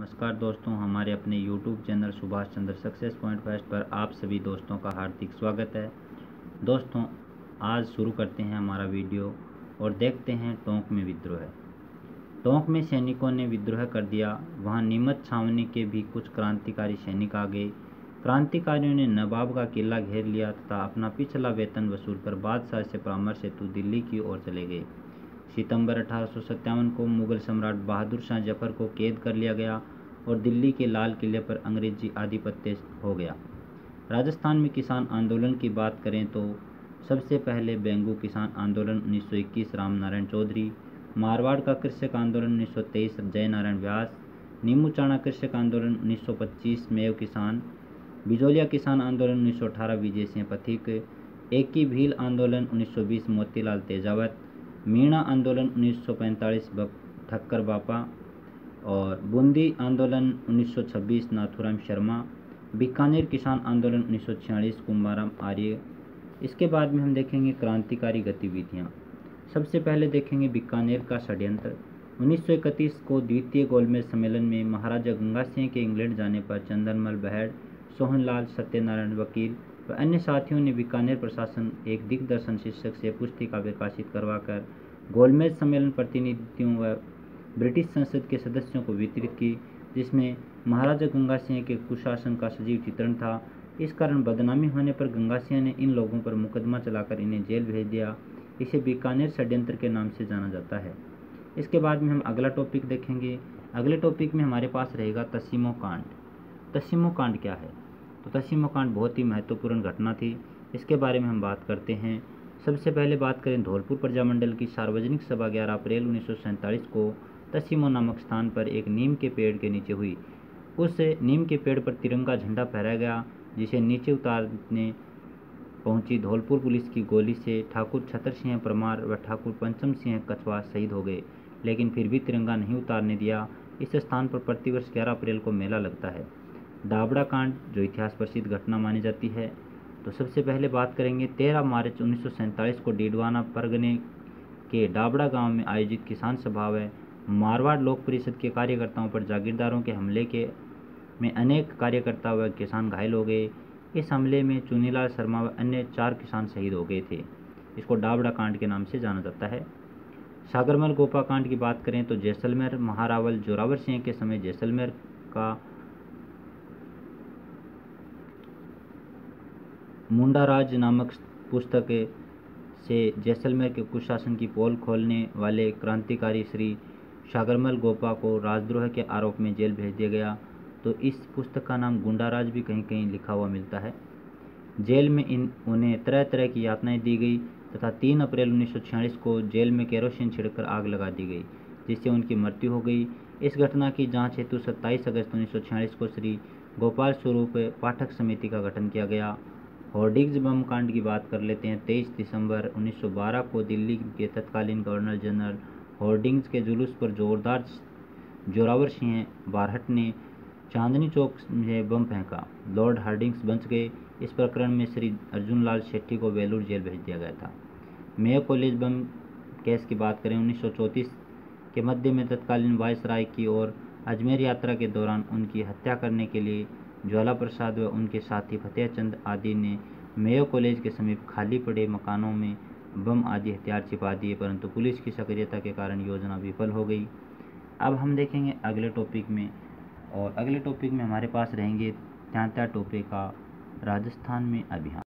नमस्कार दोस्तों, हमारे अपने YouTube channel Subhash Chandra success point fest पर आप सभी दोस्तों का हार्दिक स्वागत है। दोस्तों, आज शुरू करते हैं हमारा वीडियो और देखते हैं टोंक में विद्रोह टोंक में सैनिकों ने विद्रोह कर दिया। वहाँ नीमत छावनी के भी कुछ क्रांतिकारी सैनिक आ गए। क्रांतिकारियों ने नवाब का किला घेर लिया तथा अपना पिछला वेतन वसूल कर बादशाह से परामर्श हेतु दिल्ली की ओर चले गए। सितंबर अठारह सौ सत्तावन को मुगल सम्राट बहादुर शाह ज़फ़र को कैद कर लिया गया और दिल्ली के लाल किले पर अंग्रेज़ी आधिपत्य हो गया। राजस्थान में किसान आंदोलन की बात करें तो सबसे पहले बेंगू किसान आंदोलन 1921 राम नारायण चौधरी, मारवाड़ का कृषक आंदोलन 1923 जय नारायण व्यास, नीमू चाणा कृषक आंदोलन 1925 मेव किसान, बिजोलिया किसान आंदोलन 1918 विजय सिंह पथिक, एक भील आंदोलन 1920 मोतीलाल तेजावत मीणा आंदोलन 1945 ठक्कर बापा और बूंदी आंदोलन 1926 नाथुराम शर्मा, बीकानेर किसान आंदोलन 1946 कुंभाराम आर्य। इसके बाद में हम देखेंगे क्रांतिकारी गतिविधियाँ। सबसे पहले देखेंगे बीकानेर का षड्यंत्र। 1931 को द्वितीय गोलमेज सम्मेलन में महाराजा गंगा सिंह के इंग्लैंड जाने पर चंदनमल बहड़ सोहनलाल सत्यनारायण वकील व अन्य साथियों ने बीकानेर प्रशासन एक दिग्दर्शन शीर्षक से पुस्तिका विकासित करवाकर गोलमेज सम्मेलन प्रतिनिधियों व ब्रिटिश संसद के सदस्यों को वितरित की, जिसमें महाराजा गंगा सिंह के कुशासन का सजीव चित्रण था। इस कारण बदनामी होने पर गंगा सिंह ने इन लोगों पर मुकदमा चलाकर इन्हें जेल भेज दिया। इसे बीकानेर षड्यंत्र के नाम से जाना जाता है। इसके बाद में हम अगला टॉपिक देखेंगे। अगले टॉपिक में हमारे पास रहेगा तसीमो कांड। तसीमो कांड क्या है? तो तसीमो कांड बहुत ही महत्वपूर्ण घटना थी। इसके बारे में हम बात करते हैं। सबसे पहले बात करें धौलपुर प्रजामंडल की सार्वजनिक सभा 11 अप्रैल उन्नीस सौ सैंतालीस को। तसीमो नामक स्थान पर एक नीम के पेड़ के नीचे हुई। उस नीम के पेड़ पर तिरंगा झंडा फहराया गया, जिसे नीचे उतारने पहुँची धौलपुर पुलिस की गोली से ठाकुर छतर सिंह परमार व ठाकुर पंचम सिंह कछवा शहीद हो गए। लेकिन फिर भी तिरंगा नहीं उतारने दिया। इस स्थान पर प्रतिवर्ष 11 अप्रैल को मेला लगता है। डाबड़ा कांड जो इतिहास प्रसिद्ध घटना मानी जाती है। तो सबसे पहले बात करेंगे, तेरह मार्च उन्नीस सौ सैंतालीस को डीडवाना परगने के डाबड़ा गाँव में आयोजित किसान सभा में मारवाड़ लोक परिषद के कार्यकर्ताओं पर जागीरदारों के हमले के में अनेक कार्यकर्ता व किसान घायल हो गए। इस हमले में चुनीलाल शर्मा व अन्य चार किसान शहीद हो गए थे। इसको डाबड़ा कांड के नाम से जाना जाता है। सागरमल गोपा कांड की बात करें तो जैसलमेर, महारावल, जोरावर सिंह के समय जैसलमेर का मुंडाराज नामक पुस्तक से जैसलमेर के कुशासन की पोल खोलने वाले क्रांतिकारी श्री सागरमल गोपा को राजद्रोह के आरोप में जेल भेज दिया गया तो इस पुस्तक का नाम गुंडाराज भी कहीं कहीं लिखा हुआ मिलता है। जेल में इन, उन्हें तरह तरह की यातनाएँ दी गई तथा 3 अप्रैल उन्नीस सौ छियालीस को जेल में केरोसिन छिड़कर आग लगा दी गई, जिससे उनकी मृत्यु हो गई। इस घटना की जाँच हेतु 27 अगस्त उन्नीस सौ छियालीस को श्री गोपाल स्वरूप पाठक समिति का गठन किया गया। होर्डिंग्स बम कांड की बात कर लेते हैं। 23 दिसंबर 1912 को दिल्ली के तत्कालीन गवर्नर जनरल होर्डिंग्स के जुलूस पर जोरदार जोरावर सिंह बारहट ने चांदनी चौक में बम फेंका। लॉर्ड हार्डिंग्स बच गए इस प्रकरण में श्री अर्जुन लाल शेट्टी को वेलूर जेल भेज दिया गया था। मेयो कॉलेज बम केस की बात करें, उन्नीस सौ चौंतीस के मध्य में तत्कालीन वायसराय की ओर अजमेर यात्रा के दौरान उनकी हत्या करने के लिए ज्वाला प्रसाद व उनके साथी फतेह चंद आदि ने मेयो कॉलेज के समीप खाली पड़े मकानों में बम आदि हथियार छिपा दिए, परंतु पुलिस की सक्रियता के कारण योजना विफल हो गई। अब हम देखेंगे अगले टॉपिक में, और अगले टॉपिक में हमारे पास रहेंगे त्यांता टोपे का राजस्थान में अभियान।